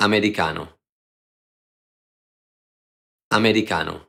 Americano. Americano.